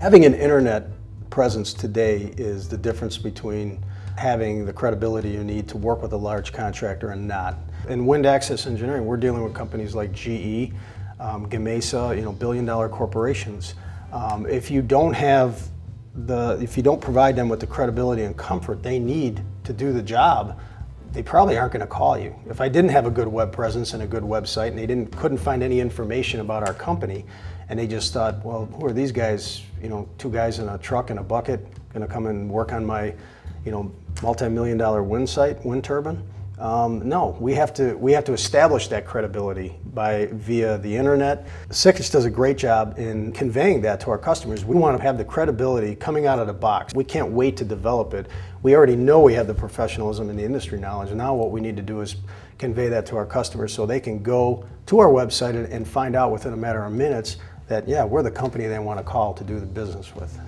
Having an internet presence today is the difference between having the credibility you need to work with a large contractor and not. In wind access engineering, we're dealing with companies like GE, um, Gamesa, you know, billion dollar corporations. Um, if you don't have the, if you don't provide them with the credibility and comfort they need to do the job, they probably aren't going to call you. If I didn't have a good web presence and a good website and they didn't couldn't find any information about our company and they just thought, well, who are these guys, you know, two guys in a truck and a bucket going to come and work on my, you know, multi-million dollar wind site, wind turbine? Um, no, we have to we have to establish that credibility by via the internet. Sikich does a great job in conveying that to our customers. We want to have the credibility coming out of the box. We can't wait to develop it. We already know we have the professionalism and the industry knowledge. Now what we need to do is convey that to our customers so they can go to our website and find out within a matter of minutes that yeah, we're the company they want to call to do the business with.